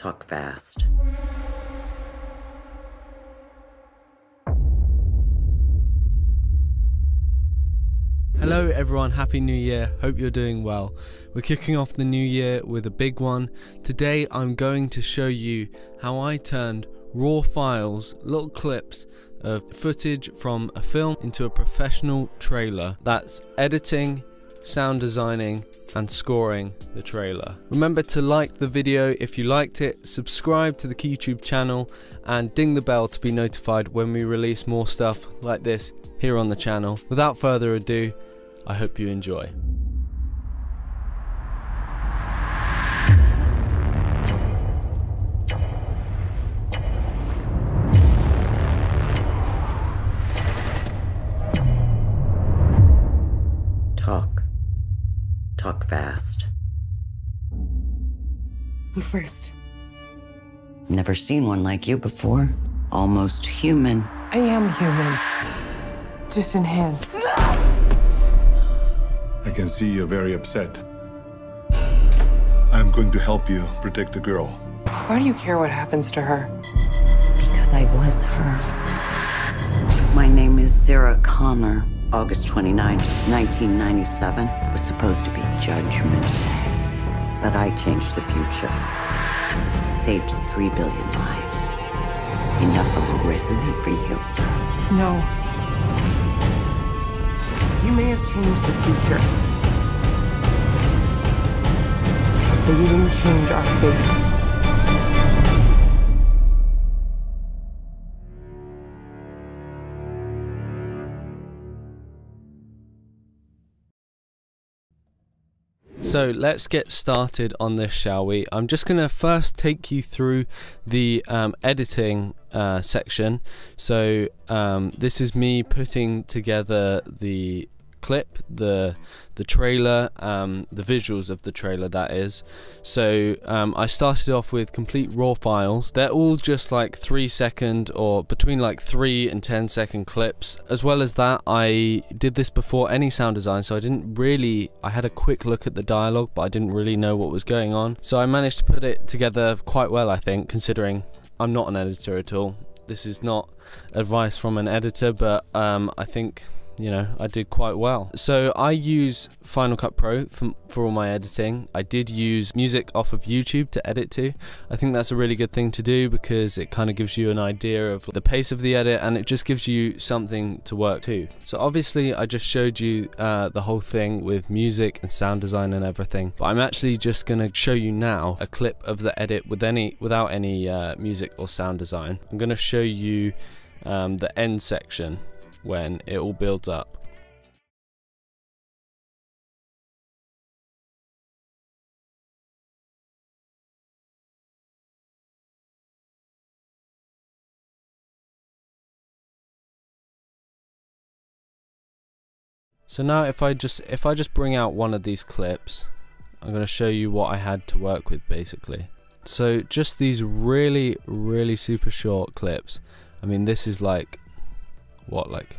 Talk fast. Hello, everyone. Happy New Year. Hope you're doing well. We're kicking off the new year with a big one. Today, I'm going to show you how I turned raw files, little clips of footage from a film into a professional trailer. That's editing, sound designing, and scoring the trailer. Remember to like the video if you liked it, subscribe to the YouTube channel, and ding the bell to be notified when we release more stuff like this here on the channel. Without further ado, I hope you enjoy. Talk fast. You first. Never seen one like you before. Almost human. I am human. Just enhanced. I can see you're very upset. I'm going to help you protect the girl. Why do you care what happens to her? Because I was her. My name is Sarah Connor. August 29, 1997 was supposed to be Judgment Day. But I changed the future. Saved three billion lives. Enough of a resume for you. No. You may have changed the future. But you didn't change our fate. So let's get started on this, shall we? I'm just going to first take you through the um, editing uh, section. So um, this is me putting together the clip, the the trailer, um, the visuals of the trailer that is. So um, I started off with complete raw files. They're all just like three second or between like three and ten second clips. As well as that, I did this before any sound design, so I didn't really. I had a quick look at the dialogue, but I didn't really know what was going on. So I managed to put it together quite well, I think, considering I'm not an editor at all. This is not advice from an editor, but um, I think you know, I did quite well. So I use Final Cut Pro for, for all my editing. I did use music off of YouTube to edit to. I think that's a really good thing to do because it kind of gives you an idea of the pace of the edit and it just gives you something to work to. So obviously I just showed you uh, the whole thing with music and sound design and everything, but I'm actually just going to show you now a clip of the edit with any without any uh, music or sound design. I'm going to show you um, the end section when it all builds up. So now if I just if I just bring out one of these clips, I'm going to show you what I had to work with basically. So just these really really super short clips. I mean this is like what like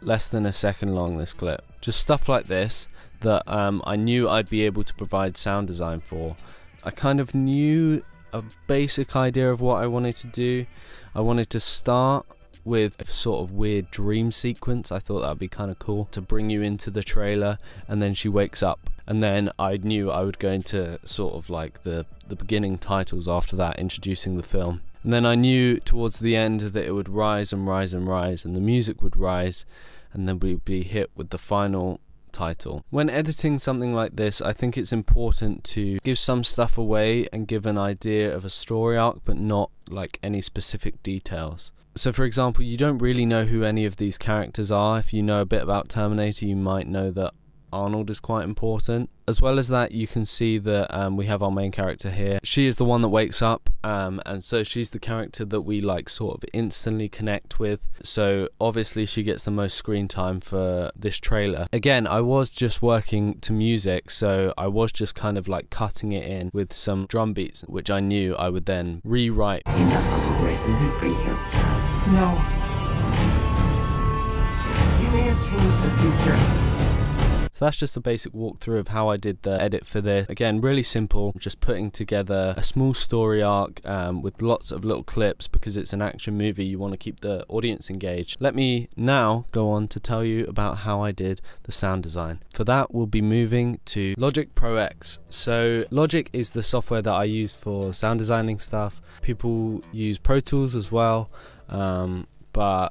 less than a second long this clip. Just stuff like this that um, I knew I'd be able to provide sound design for. I kind of knew a basic idea of what I wanted to do. I wanted to start with a sort of weird dream sequence. I thought that'd be kind of cool to bring you into the trailer and then she wakes up and then I knew I would go into sort of like the the beginning titles after that introducing the film and then I knew towards the end that it would rise and rise and rise, and the music would rise, and then we'd be hit with the final title. When editing something like this, I think it's important to give some stuff away and give an idea of a story arc, but not like any specific details. So, for example, you don't really know who any of these characters are. If you know a bit about Terminator, you might know that Arnold is quite important. As well as that, you can see that um, we have our main character here. She is the one that wakes up, um, and so she's the character that we like sort of instantly connect with. So obviously, she gets the most screen time for this trailer. Again, I was just working to music, so I was just kind of like cutting it in with some drum beats, which I knew I would then rewrite. Enough of a resume for you. No. You may have changed the future. So that's just a basic walkthrough of how I did the edit for this. Again, really simple, just putting together a small story arc um, with lots of little clips because it's an action movie. You want to keep the audience engaged. Let me now go on to tell you about how I did the sound design. For that, we'll be moving to Logic Pro X. So Logic is the software that I use for sound designing stuff. People use Pro Tools as well, um, but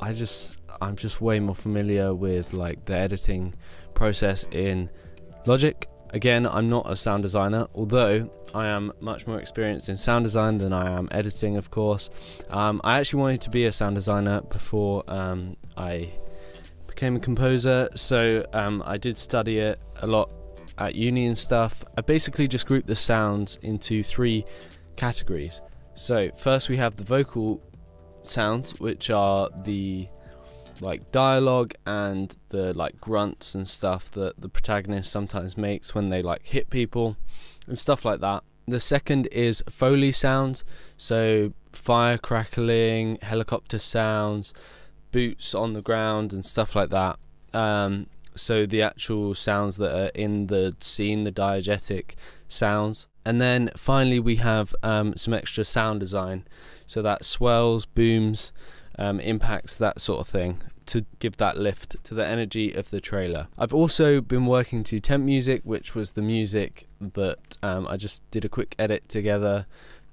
I just I'm just way more familiar with like the editing process in Logic. Again, I'm not a sound designer, although I am much more experienced in sound design than I am editing, of course. Um, I actually wanted to be a sound designer before um, I became a composer, so um, I did study it a lot at uni and stuff. I basically just grouped the sounds into three categories. So, first we have the vocal sounds, which are the like dialogue and the like grunts and stuff that the protagonist sometimes makes when they like hit people and stuff like that. The second is Foley sounds, so fire crackling, helicopter sounds, boots on the ground, and stuff like that. Um, so the actual sounds that are in the scene, the diegetic sounds. And then finally, we have um, some extra sound design. So that swells, booms, um, impacts, that sort of thing to give that lift to the energy of the trailer. I've also been working to temp music, which was the music that um, I just did a quick edit together.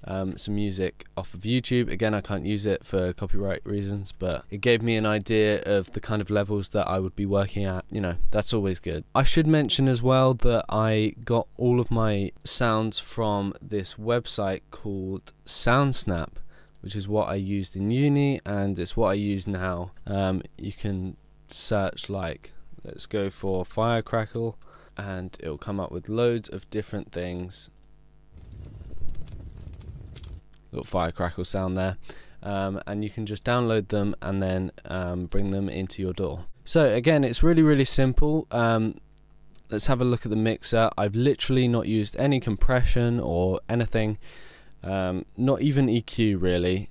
Um, some music off of YouTube. Again, I can't use it for copyright reasons, but it gave me an idea of the kind of levels that I would be working at. You know, that's always good. I should mention as well that I got all of my sounds from this website called SoundSnap which is what I used in uni and it's what I use now. Um, you can search like, let's go for Firecrackle, and it'll come up with loads of different things. Little Firecrackle sound there. Um, and you can just download them and then um, bring them into your DAW. So again, it's really, really simple. Um, let's have a look at the mixer. I've literally not used any compression or anything. Um, not even EQ really.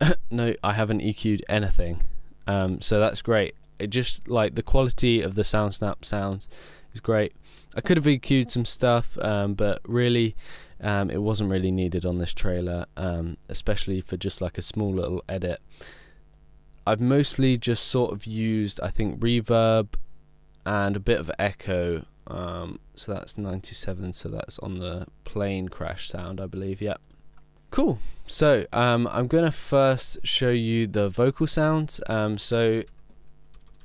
no, I haven't EQ'd anything. Um, so that's great. It just like the quality of the SoundSnap sounds is great. I could have EQ'd some stuff, um, but really, um, it wasn't really needed on this trailer, um, especially for just like a small little edit. I've mostly just sort of used, I think, reverb and a bit of echo. Um, so that's 97, so that's on the plane crash sound, I believe. Yep. Cool. So um, I'm going to first show you the vocal sounds. Um, so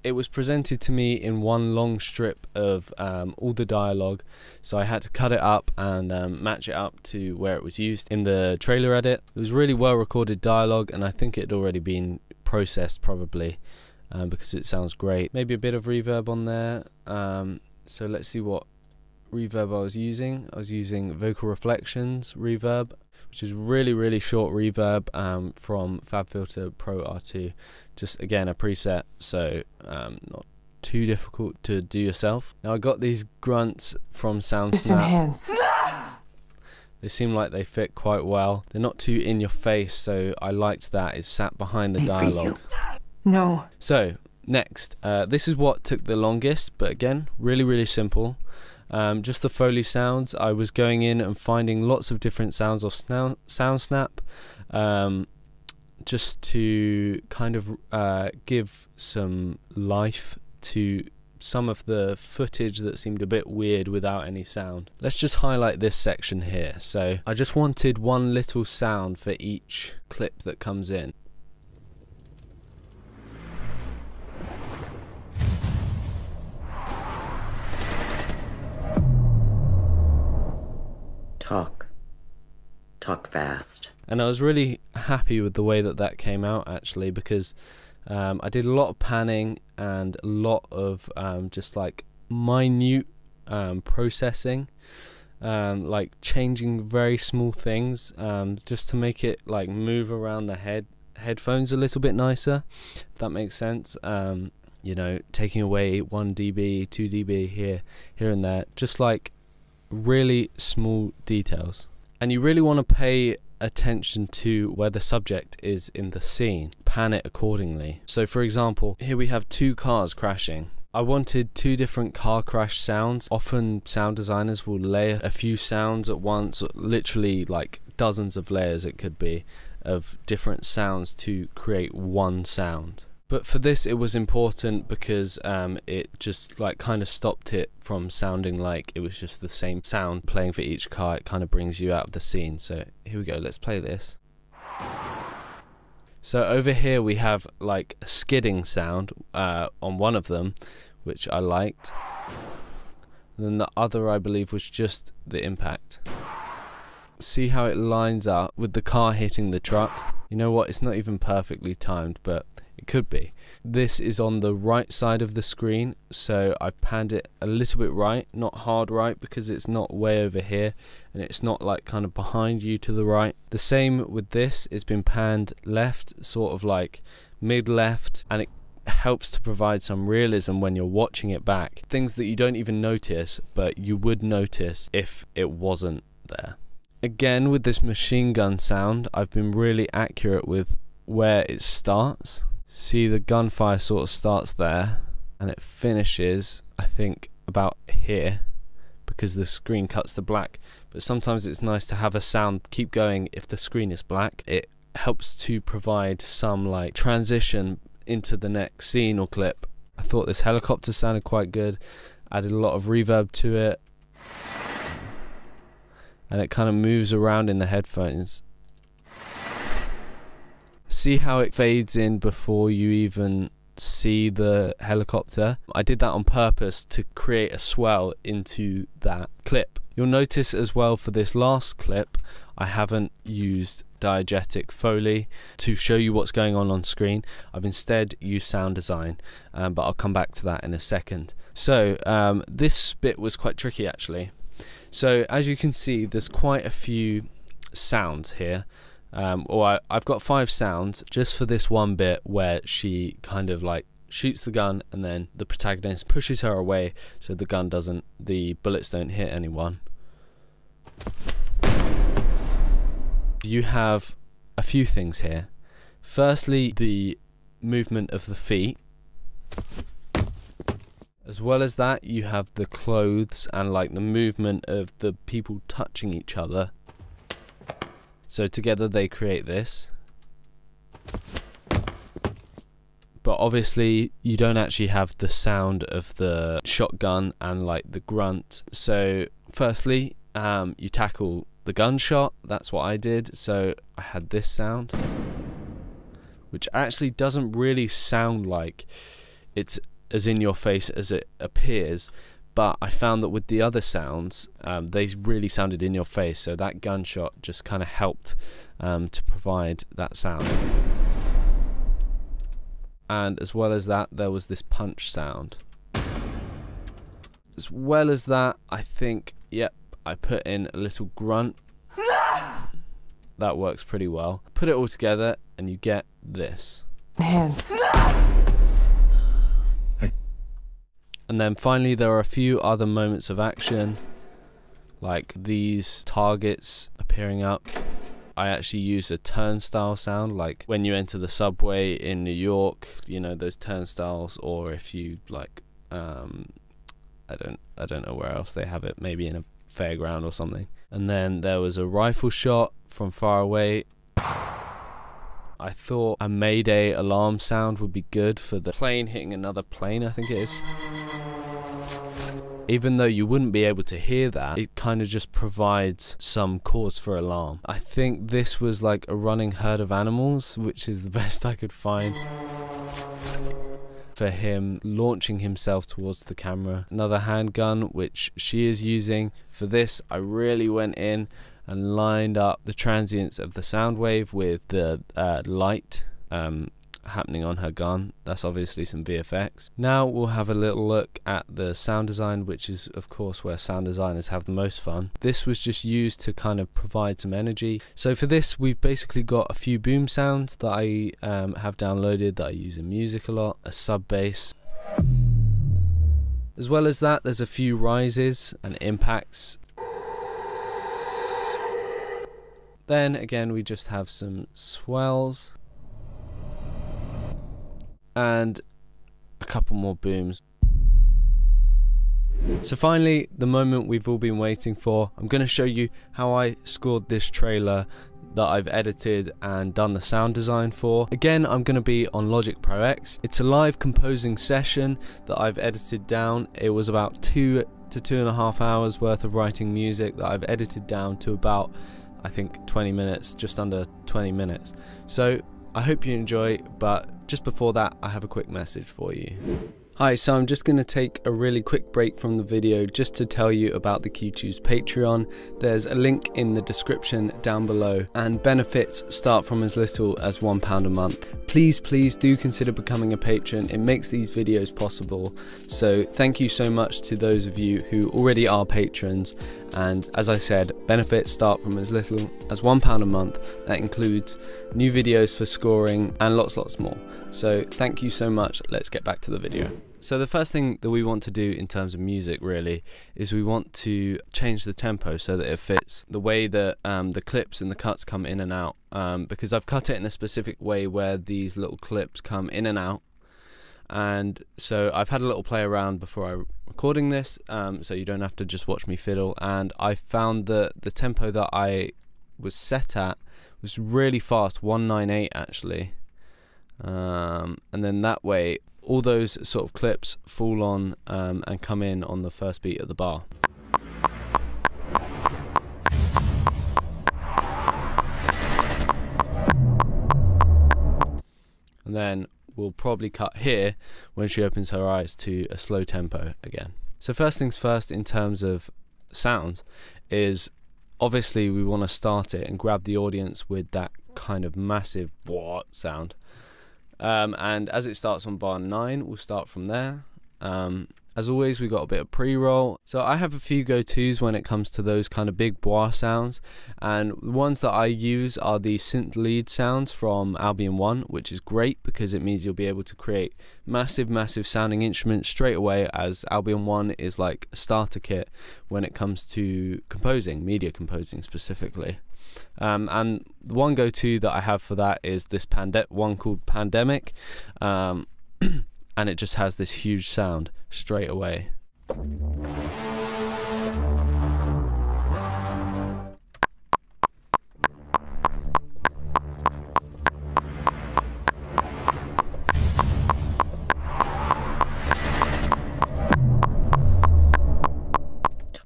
it was presented to me in one long strip of um, all the dialogue, so I had to cut it up and um, match it up to where it was used in the trailer edit. It was really well recorded dialogue, and I think it had already been processed probably um, because it sounds great. Maybe a bit of reverb on there. Um, so let's see what reverb I was using. I was using Vocal Reflections reverb which is really really short reverb um, from FabFilter Pro R2 just again a preset so um, not too difficult to do yourself. Now I got these grunts from SoundSnap they seem like they fit quite well. They're not too in your face so I liked that. It sat behind the dialogue. No. so next uh, this is what took the longest but again really really simple um, just the Foley sounds. I was going in and finding lots of different sounds off SoundSnap, um, just to kind of uh, give some life to some of the footage that seemed a bit weird without any sound. Let's just highlight this section here. So I just wanted one little sound for each clip that comes in. Talk. Talk fast. And I was really happy with the way that that came out actually because um, I did a lot of panning and a lot of um, just like minute um, processing, um, like changing very small things um, just to make it like move around the head headphones a little bit nicer. If that makes sense. Um, you know, taking away one dB, two dB here, here and there, just like really small details. And you really want to pay attention to where the subject is in the scene. Pan it accordingly. So, for example, here we have two cars crashing. I wanted two different car crash sounds. Often sound designers will layer a few sounds at once, literally like dozens of layers it could be of different sounds to create one sound. But for this, it was important because um, it just like kind of stopped it from sounding like it was just the same sound playing for each car. It kind of brings you out of the scene. So here we go. Let's play this. So over here we have like a skidding sound uh, on one of them, which I liked. And then the other, I believe, was just the impact. See how it lines up with the car hitting the truck? You know what? It's not even perfectly timed, but it could be. This is on the right side of the screen, so I panned it a little bit right, not hard right because it's not way over here and it's not like kind of behind you to the right. The same with this, it's been panned left, sort of like mid left, and it helps to provide some realism when you're watching it back. Things that you don't even notice, but you would notice if it wasn't there. Again, with this machine gun sound, I've been really accurate with where it starts see the gunfire sort of starts there and it finishes, I think, about here because the screen cuts to black. But sometimes it's nice to have a sound keep going if the screen is black. It helps to provide some like transition into the next scene or clip. I thought this helicopter sounded quite good, added a lot of reverb to it, and it kind of moves around in the headphones see how it fades in before you even see the helicopter. I did that on purpose to create a swell into that clip. You'll notice as well for this last clip, I haven't used diegetic foley to show you what's going on on screen. I've instead used sound design, um, but I'll come back to that in a second. So um, this bit was quite tricky actually. So as you can see, there's quite a few sounds here um, or I, I've got five sounds just for this one bit where she kind of like shoots the gun and then the protagonist pushes her away so the gun doesn't, the bullets don't hit anyone. You have a few things here. Firstly, the movement of the feet. As well as that, you have the clothes and like the movement of the people touching each other so together they create this. But obviously you don't actually have the sound of the shotgun and like the grunt. So firstly, um, you tackle the gunshot. That's what I did. So I had this sound, which actually doesn't really sound like it's as in your face as it appears but I found that with the other sounds, um, they really sounded in your face. So that gunshot just kind of helped um, to provide that sound. And as well as that, there was this punch sound. As well as that, I think, yep, I put in a little grunt. that works pretty well. Put it all together, and you get this. Hands. And then finally, there are a few other moments of action, like these targets appearing up. I actually use a turnstile sound, like when you enter the subway in New York, you know those turnstiles, or if you like, um, I don't, I don't know where else they have it, maybe in a fairground or something. And then there was a rifle shot from far away. I thought a Mayday alarm sound would be good for the plane hitting another plane, I think it is even though you wouldn't be able to hear that, it kind of just provides some cause for alarm. I think this was like a running herd of animals, which is the best I could find for him launching himself towards the camera. Another handgun, which she is using. For this, I really went in and lined up the transients of the sound wave with the uh, light um, happening on her gun. That's obviously some VFX. Now we'll have a little look at the sound design, which is of course where sound designers have the most fun. This was just used to kind of provide some energy. So for this, we've basically got a few boom sounds that I um, have downloaded that I use in music a lot, a sub bass. As well as that, there's a few rises and impacts then again we just have some swells and a couple more booms. So finally, the moment we've all been waiting for, I'm going to show you how I scored this trailer that I've edited and done the sound design for. Again, I'm going to be on Logic Pro X. It's a live composing session that I've edited down. It was about two to two and a half hours worth of writing music that I've edited down to about, I think, 20 minutes, just under 20 minutes. So I hope you enjoy, but just before that, I have a quick message for you. Hi, so I'm just going to take a really quick break from the video just to tell you about the Cue Tube's Patreon. There's a link in the description down below, and benefits start from as little as £1 a month. Please, please do consider becoming a patron, it makes these videos possible. So, thank you so much to those of you who already are patrons. And as I said, benefits start from as little as £1 a month. That includes new videos for scoring and lots, lots more. So, thank you so much. Let's get back to the video. So the first thing that we want to do in terms of music really is we want to change the tempo so that it fits the way that um, the clips and the cuts come in and out. Um, because I've cut it in a specific way where these little clips come in and out. And so I've had a little play around before I recording this um, so you don't have to just watch me fiddle. And I found that the tempo that I was set at was really fast 198 actually. Um, and then that way all those sort of clips fall on um, and come in on the first beat of the bar. And then we'll probably cut here when she opens her eyes to a slow tempo again. So first things first in terms of sounds is obviously we want to start it and grab the audience with that kind of massive what sound. Um, and as it starts on bar 9, we'll start from there. Um, as always, we got a bit of pre-roll. So I have a few go-tos when it comes to those kind of big bois sounds. And the ones that I use are the synth lead sounds from Albion 1, which is great because it means you'll be able to create massive, massive sounding instruments straight away as Albion 1 is like a starter kit when it comes to composing, media composing specifically. Um, and the one go to that I have for that is this pande- one called Pandemic. Um, and it just has this huge sound straight away.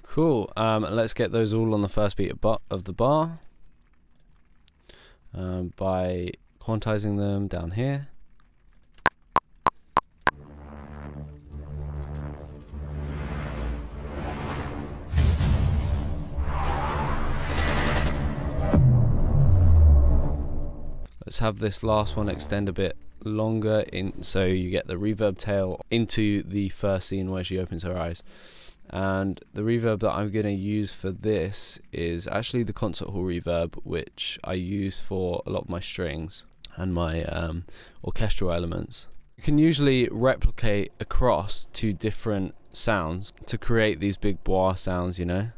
Cool. Um, let's get those all on the first beat of the bar um, by quantizing them down here. Let's have this last one extend a bit longer in so you get the reverb tail into the first scene where she opens her eyes and the reverb that I'm going to use for this is actually the concert hall reverb which I use for a lot of my strings and my um, orchestral elements. You can usually replicate across two different sounds to create these big bois sounds, you know.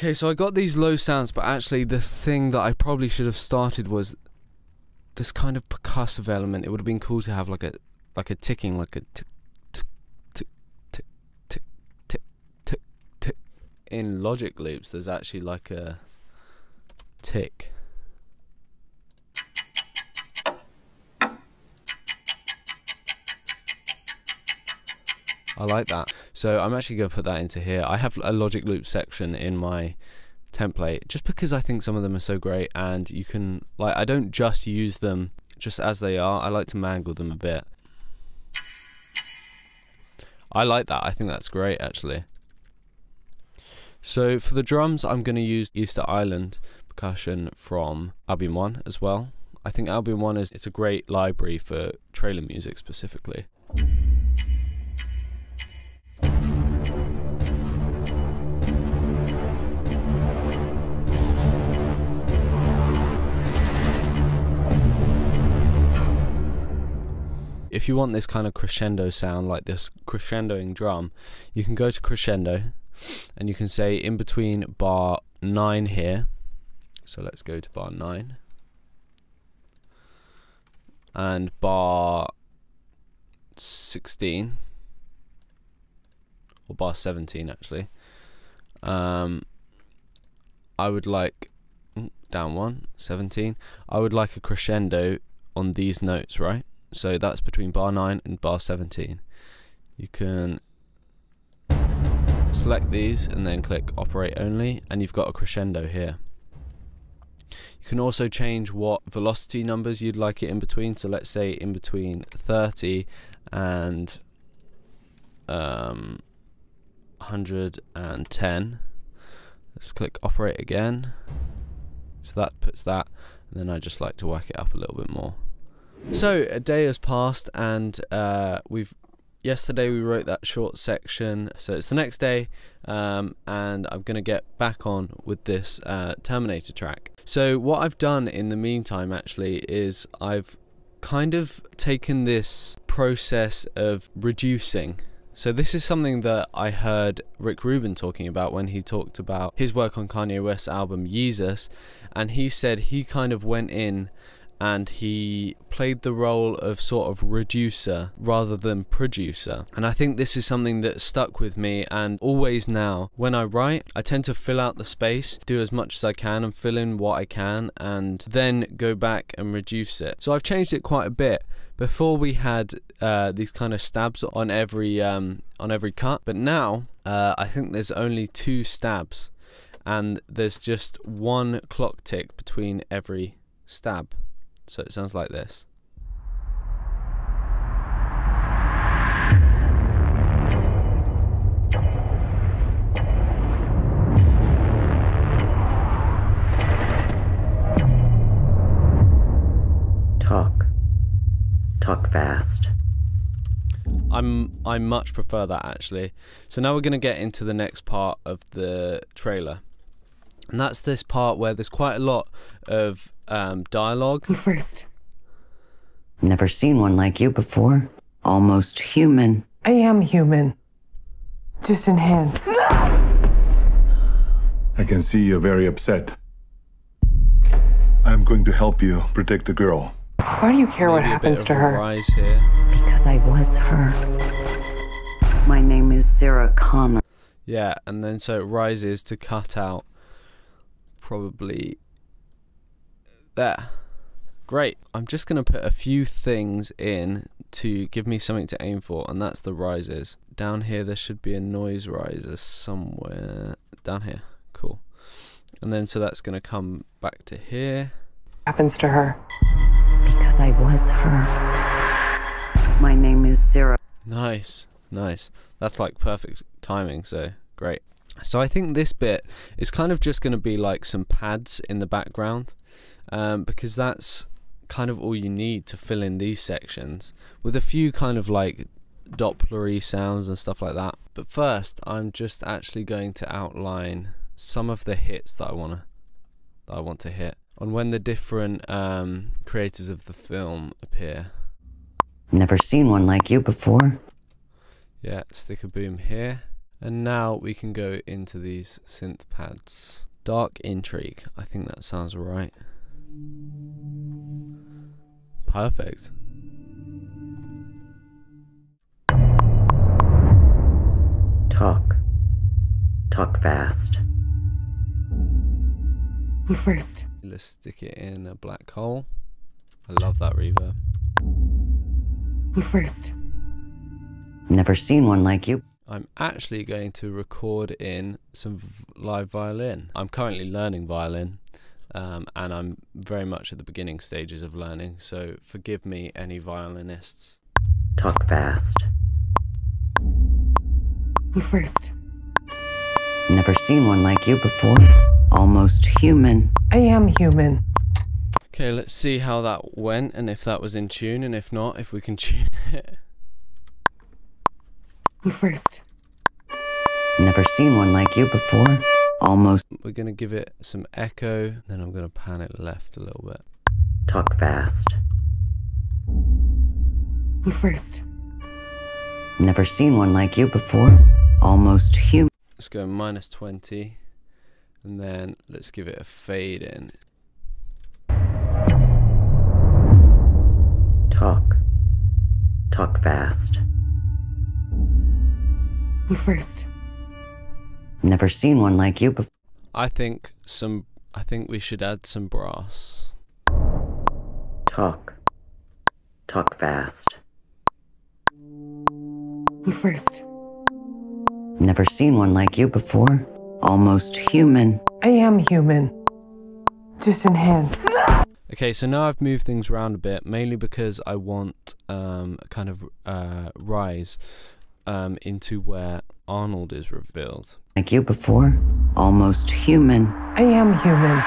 Okay, so I got these low sounds, but actually the thing that I probably should have started was this kind of percussive element. It would have been cool to have like a like a ticking, like a tick tick tick tick tick tick tick tick. In Logic loops, there's actually like a tick. I like that. So I'm actually going to put that into here. I have a logic loop section in my template just because I think some of them are so great and you can like I don't just use them just as they are. I like to mangle them a bit. I like that. I think that's great actually. So for the drums I'm going to use Easter Island percussion from Albion 1 as well. I think Albion 1 is it's a great library for trailer music specifically. You want this kind of crescendo sound, like this crescendoing drum, you can go to crescendo and you can say in between bar 9 here. So let's go to bar 9. And bar 16 or bar 17 actually um, I would like down one 17 I would like a crescendo on these notes right so that's between bar 9 and bar 17 you can select these and then click operate only and you've got a crescendo here. You can also change what velocity numbers you'd like it in between. So let's say in between 30 and um, 110 let's click operate again. So that puts that and then I just like to whack it up a little bit more so a day has passed and uh, we've yesterday we wrote that short section so it's the next day um, and I'm gonna get back on with this uh, Terminator track so what I've done in the meantime actually is I've kind of taken this process of reducing. So this is something that I heard Rick Rubin talking about when he talked about his work on Kanye West's album Yeezus and he said he kind of went in and he played the role of sort of reducer rather than producer. And I think this is something that stuck with me and always now when I write, I tend to fill out the space, do as much as I can and fill in what I can and then go back and reduce it. So I've changed it quite a bit. Before we had uh, these kind of stabs on every um, on every cut, but now uh, I think there's only two stabs and there's just one clock tick between every stab. So it sounds like this. Talk. Talk fast. I'm I much prefer that actually. So now we're going to get into the next part of the trailer. And that's this part where there's quite a lot of um, dialogue. Who first? Never seen one like you before. Almost human. I am human. Just enhanced. I can see you're very upset. I'm going to help you protect the girl. Why do you care what Maybe a bit happens of to her? rise here. Because I was her. My name is Sarah Connor. Yeah, and then so it rises to cut out probably there. Great. I'm just going to put a few things in to give me something to aim for, and that's the rises. Down here, there should be a noise riser somewhere. Down here. Cool. And then so that's going to come back to here. Happens to her. Because I was her. My name is Sarah. Nice, nice. That's like perfect timing, so great. So I think this bit is kind of just going to be like some pads in the background, um, because that's kind of all you need to fill in these sections with a few kind of like Dopplery sounds and stuff like that. But first, I'm just actually going to outline some of the hits that I wanna that I want to hit on when the different um, creators of the film appear. Never seen one like you before. Yeah, stick a boom here. And now we can go into these synth pads. Dark Intrigue. I think that sounds right. Perfect. Talk. Talk fast. Who first? Let's stick it in a Blackhole. I love that reverb. Who first? Never seen one like you. I'm actually going to record in some live violin. I'm currently learning violin, um, and I'm very much at the beginning stages of learning, so forgive me, any violinists. Talk fast. Who first? Never seen one like you before. Almost human. I am human. Okay, let's see how that went and if that was in tune, and if not, if we can tune it. Who first? Never seen one like you before. Almost We're going to give it some echo, then I'm going to pan it left a little bit. talk fast. Who first? Never seen one like you before. Almost human. Let's go minus 20, And then let's give it a fade in. Talk. Talk fast. You first. Never seen one like you before. I think some I think we should add some brass. Talk. Talk fast. You first. Never seen one like you before. Almost human. I am human. Just enhanced. Okay, so now I've moved things around a bit, mainly because I want um, a kind of uh, rise um, into where Arnold is revealed. Like you before. Almost human. I am human.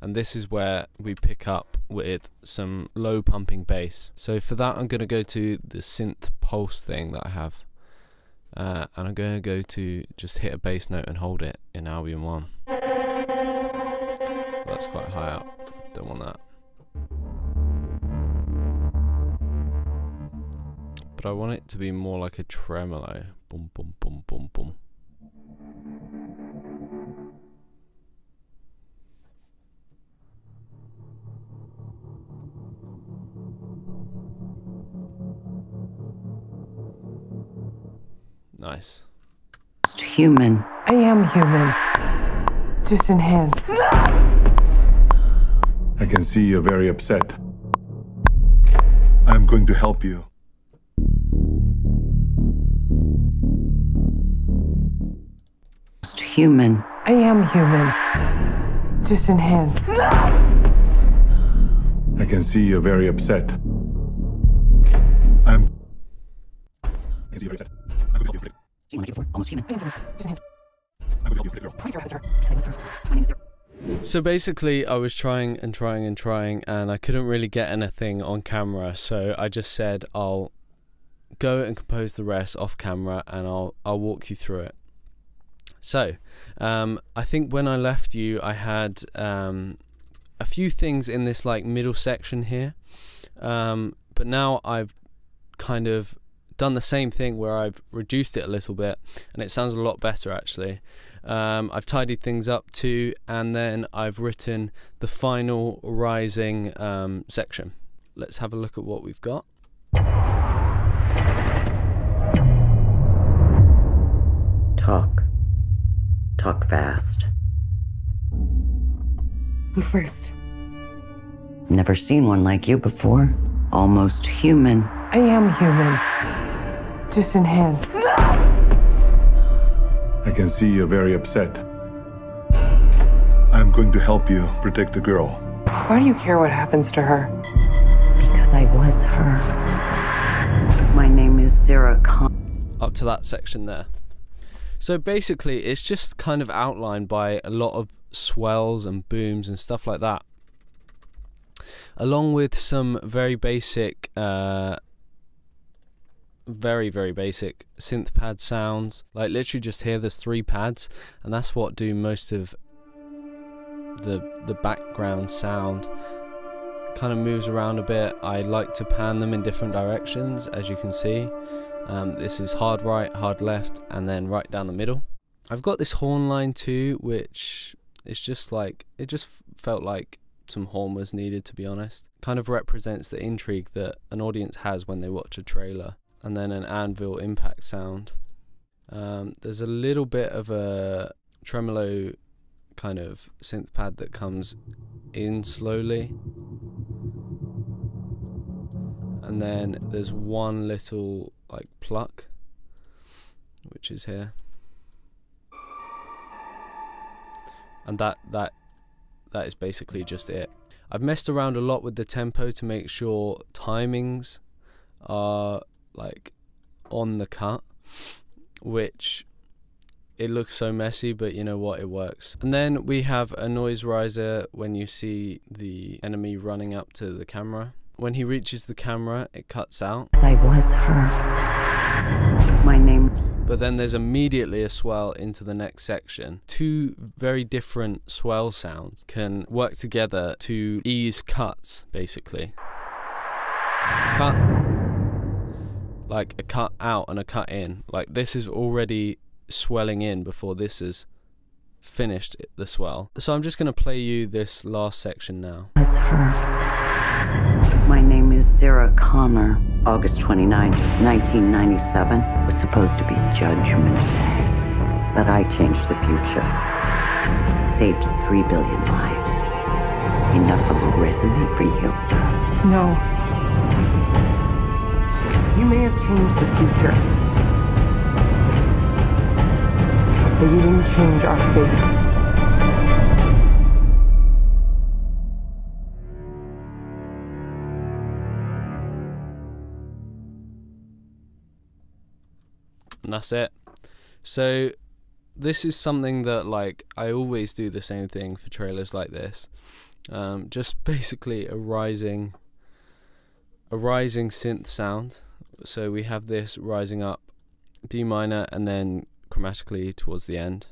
And this is where we pick up with some low pumping bass. So for that, I'm going to go to the synth pulse thing that I have. Uh, and I'm going to go to just hit a bass note and hold it in Albion 1. That's quite high up. Don't want that. But I want it to be more like a tremolo. Boom, boom, boom, boom, boom. Nice. Almost human. I am human. Just enhanced. I can see you're very upset. I'm going to help you. Human. I am human. Just enhanced. I can see you're very upset. I'm. I can see you're very upset. I'm help you predict. Seen one like you before. Almost human. I am human. Just enhanced. I'm going to help you predict the girl. My girl has her. Just like with her. My name is Zero. So basically, I was trying and trying and trying, and I couldn't really get anything on camera. So I just said I'll go and compose the rest off camera, and I'll I'll walk you through it. So, um, I think when I left you, I had um, a few things in this like middle section here, um, but now I've kind of done the same thing where I've reduced it a little bit, and it sounds a lot better actually. Um, I've tidied things up too, and then I've written the final rising um, section. Let's have a look at what we've got. Talk. Talk fast. You first. Never seen one like you before. Almost human. I am human. Just enhanced. I can see you're very upset. I'm going to help you protect the girl. Why do you care what happens to her? Because I was her. My name is Sarah Con. up to that section there. So basically, it's just kind of outlined by a lot of swells and booms and stuff like that, along with some very basic, uh, very very basic synth pad sounds. Like literally, just here, there's three pads, and that's what do most of the the background sound. Kind of moves around a bit. I like to pan them in different directions, as you can see. Um, this is hard right, hard left, and then right down the middle. I've got this horn line too, which is just like it just felt like some horn was needed to be honest. Kind of represents the intrigue that an audience has when they watch a trailer, and then an anvil impact sound. Um, there's a little bit of a tremolo kind of synth pad that comes in slowly. And then there's one little like pluck, which is here. And that that that is basically just it. I've messed around a lot with the tempo to make sure timings are like on the cut, which it looks so messy, but you know what, it works. And then we have a noise riser when you see the enemy running up to the camera. When he reaches the camera, it cuts out. I was her. My name. But then there's immediately a swell into the next section. Two very different swell sounds can work together to ease cuts, basically. Cut. Like a cut out and a cut in. Like this is already swelling in before this is finished the swell. So I'm just going to play you this last section now. was her. My name is Sarah Connor. August 29, 1997 was supposed to be Judgment Day. But I changed the future. Saved three billion lives. Enough of a resume for you. No. You may have changed the future. But you didn't change our fate. and that's it. So this is something that like I always do the same thing for trailers like this. Um, just basically a rising a rising synth sound. So we have this rising up D minor and then chromatically towards the end.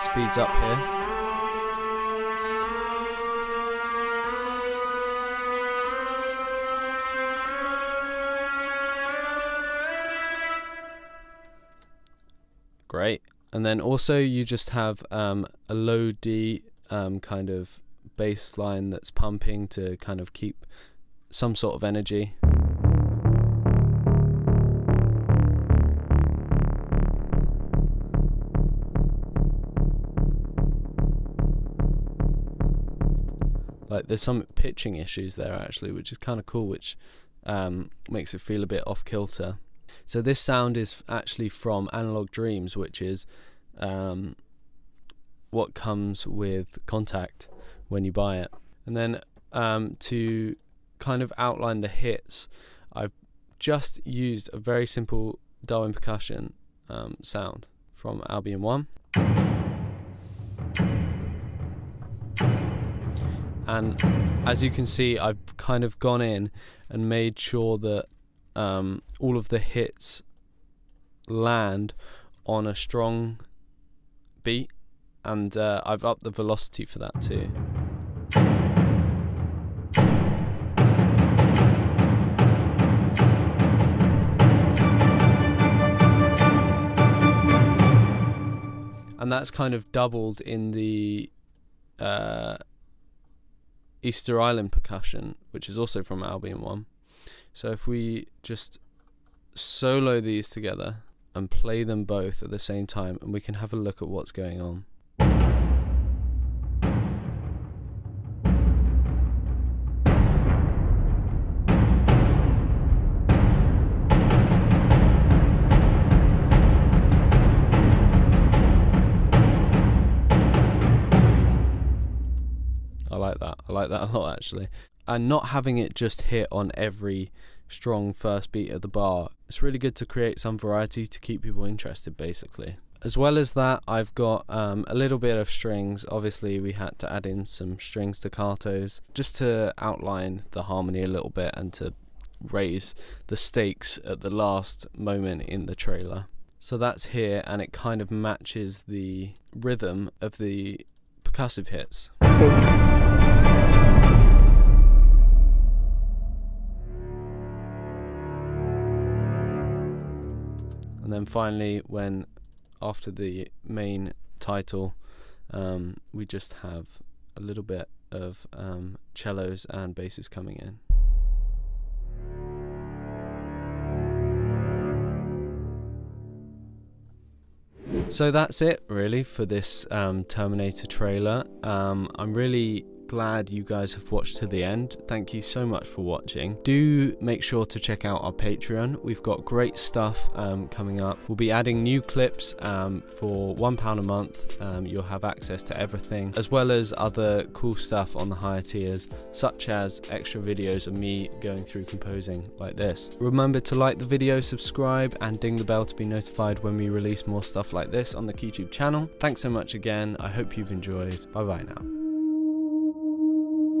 Speeds up here. And then also you just have um, a low D um, kind of bass line that's pumping to kind of keep some sort of energy. Like there's some pitching issues there actually, which is kind of cool, which um, makes it feel a bit off kilter. So this sound is actually from Analog Dreams, which is um, what comes with Kontakt when you buy it. And then um, to kind of outline the hits, I've just used a very simple Darwin percussion um, sound from Albion One. And as you can see, I've kind of gone in and made sure that um, all of the hits land on a strong beat, and uh, I've upped the velocity for that too. And that's kind of doubled in the uh, Easter Island percussion, which is also from Albion 1. So if we just solo these together and play them both at the same time, and we can have a look at what's going on. I like that. I like that a lot actually. And not having it just hit on every strong first beat of the bar. It's really good to create some variety to keep people interested basically. As well as that, I've got um, a little bit of strings. Obviously, we had to add in some string staccatos just to outline the harmony a little bit and to raise the stakes at the last moment in the trailer. So that's here, and it kind of matches the rhythm of the percussive hits. And then finally, when after the main title, um, we just have a little bit of um, cellos and basses coming in. So that's it, really, for this um, Terminator trailer. Um, I'm really glad you guys have watched to the end. Thank you so much for watching. Do make sure to check out our Patreon. We've got great stuff um, coming up. We'll be adding new clips um, for £1 a month. Um, you'll have access to everything, as well as other cool stuff on the higher tiers, such as extra videos of me going through composing like this. Remember to like the video, subscribe, and ding the bell to be notified when we release more stuff like this on the Cue Tube channel. Thanks so much again. I hope you've enjoyed. Bye bye now.